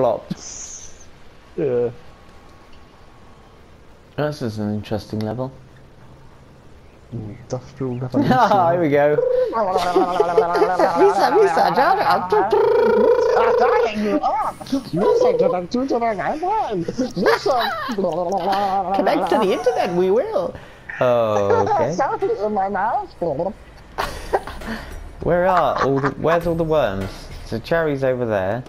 flopped. Yeah. This is an interesting level. Industrial revolution. Ah, here we go. Visa, visa, John. Connect to the internet, we will. Oh, okay. Where are all the, where's all the worms? So Cherry's over there.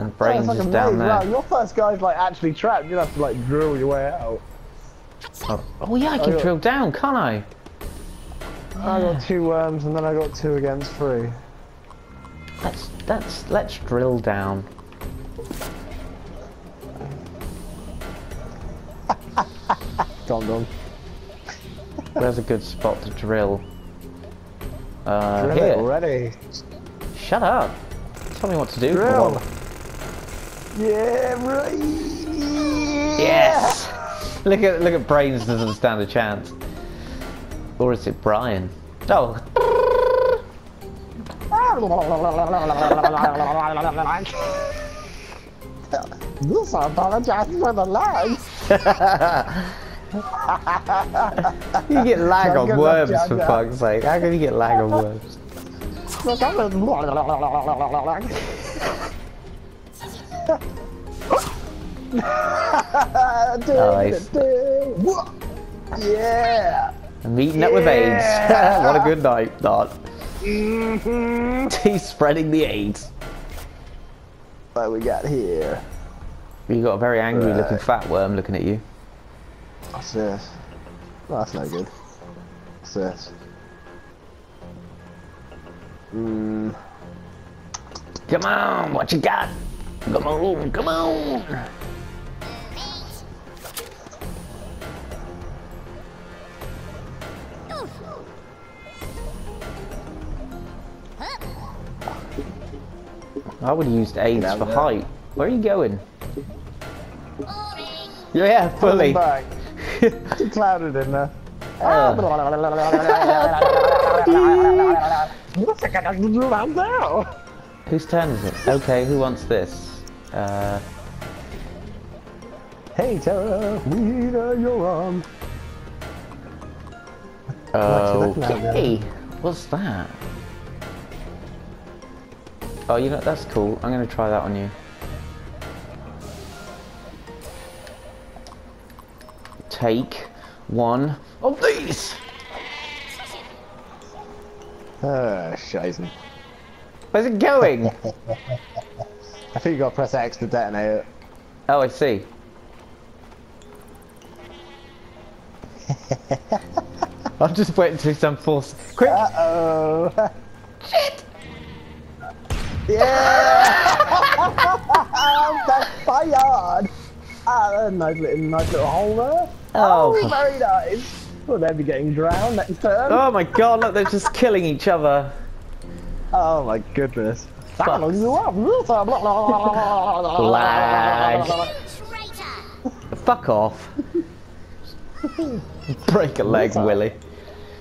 And Brains like is down maze. there. Wow, your first guy's like actually trapped. You have to like drill your way out. Oh, oh yeah, I can Oh, drill down, can't I? I got two worms and then I got two against three. Let's let's let's drill down. Gone, gone. Where's a good spot to drill? Uh, Drill here. it already. Shut up. Tell me what to do. Drill. Yeah, right. Yes. Look at look at Brains doesn't stand a chance. Or is it Brian? Oh, This I apologize for the lag. you get lag on worms for fuck's sake. How can you get lag on worms? Nice. Yeah. I'm meeting up with AIDS. What a good night, Dot. He's spreading the AIDS. What we got here? You got a very angry looking fat worm looking at you. What's this? Oh, that's no good. What's this? Hmm. Come on, what you got? Come on, come on. I would have used AIDS Get for there. height. Where are you going? Yeah, fully. Back. Too clouded in there. Uh, What's that got to do around now? whose turn is it? Okay, who wants this? Uh, Hey Tara, we need uh, your arm. Actually, that can have okay. What's that? Oh, you know, that's cool. I'm going to try that on you. Take one of these. Ah, shizen. Where's it going? I think you got to press X to detonate it. oh, I see. I'm just waiting to some force. Quick! Uh oh. Shit! Yeah! That's fired! Ah, a nice little, nice little hole there. Oh. very nice. Well, they'll be getting drowned next turn. Oh my god, look, they're just killing each other. Oh my goodness. Fuck. Lag. Fuck off. Break a leg, Willy.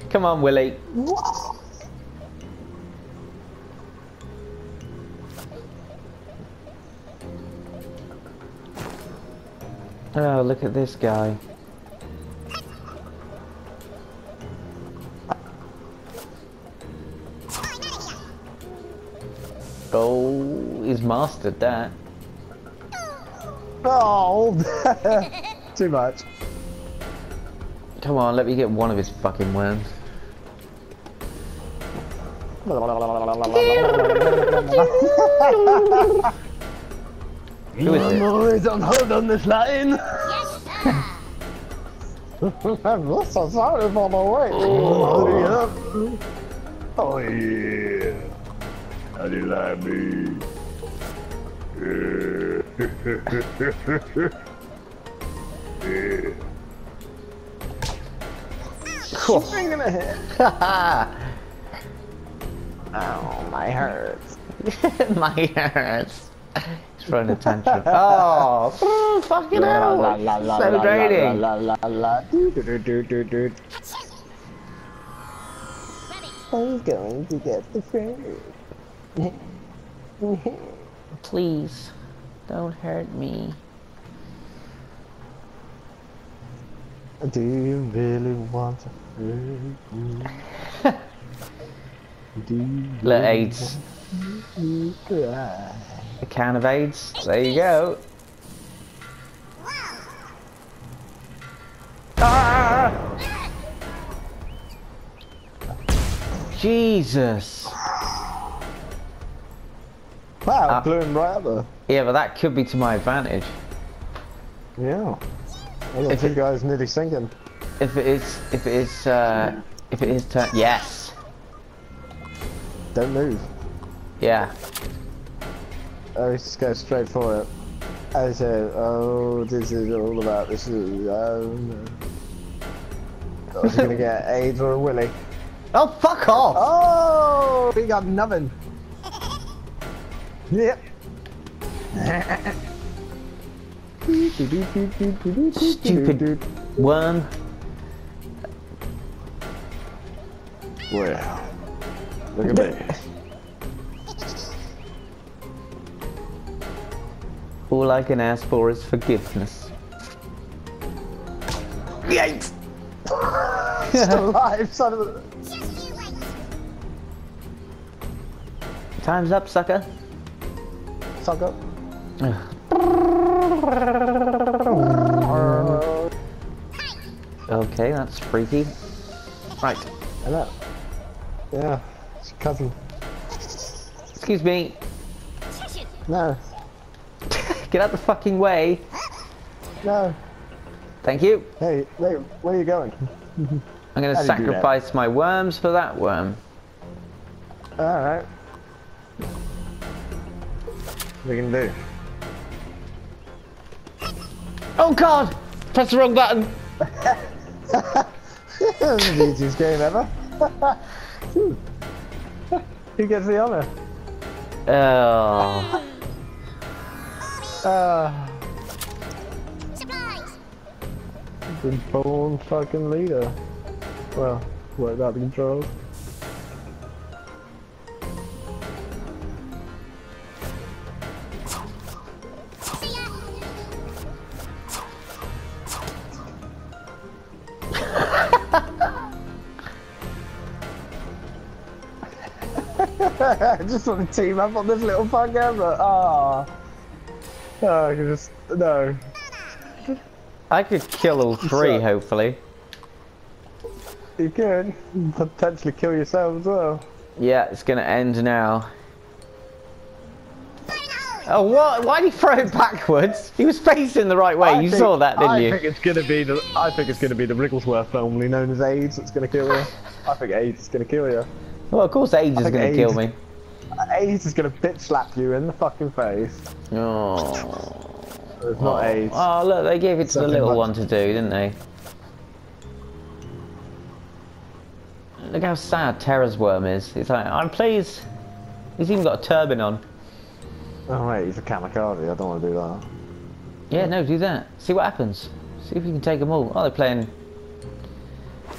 Come on, Willy. Oh, look at this guy. Oh, he's mastered that. Oh, too much. Come on, let me get one of his fucking worms. Who is it? Noise on hold on this line. I'm so sorry for the wait. Oh, oh yeah. How do you like me? Yeah. Cool. I'm gonna hit. Oh, my hurts. My hurts. He's throwing a tantrum. Oh, fucking hell. Celebrating. I'm going to get the fruit. Please, don't hurt me. Do you really want to hurt me? Do you Look, AIDS. want me to cry? A can of AIDS. There you go. Ah! Jesus. Wow, Ah. blew him right up there. Yeah, but that could be to my advantage. Yeah. I got If two it- guys nearly sinking. If it is, if it is, uh, if it is turn, yes. Don't move. Yeah. Oh, just go straight for it. I said, oh, this is all about this is, oh no. Oh, is he gonna get AIDS or a willy? Oh, fuck off! Oh, he got nothing. Yep. Stupid worm. Well, look at me. All I can ask for is forgiveness. Yikes! Still alive, son of a... Time's up, sucker. Suck up. Okay, that's freaky. Right. Hello. Yeah, it's your cousin. Excuse me. No, Get out the fucking way. no. Thank you. Hey, wait, where are you going? I'm going to How do you do that? sacrifice my worms for that worm. Alright. What can do? Oh god! Press the wrong button. This is the easiest game ever. Who gets the honor? Oh. Uh, the born fucking leader. Well, worked out the controls. I just want to team up on this little fucker, but ah. Oh, I just no. I could kill all three, Suck. hopefully. You could potentially kill yourself as well. Yeah, it's gonna end now. Oh, what? Why did he throw it backwards? He was facing the right way. I you think- saw that, didn't I you? think it's gonna be the. I think it's gonna be the Wrigglesworth, formerly known as AIDS, that's gonna kill you. I think AIDS is gonna kill you. Well, of course, AIDS is gonna kill me. AIDS is gonna bitch slap you in the fucking face. Oh. It's not oh. AIDS. Oh, look, they gave it to the little like- one to do, didn't they? Look how sad Terror's worm is. It's like, I'm pleased. He's even got a turban on. Oh wait, he's a kamikaze. I don't want to do that. Yeah, no, do that. See what happens. See if you can take them all. Oh, they're playing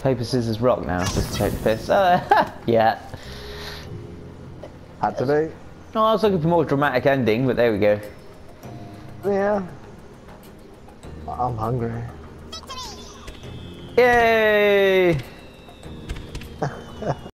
paper, scissors, rock now, just to take the piss. Oh, yeah. Had to be. Oh, I was looking for more dramatic ending, but there we go. Yeah. I'm hungry. Yay!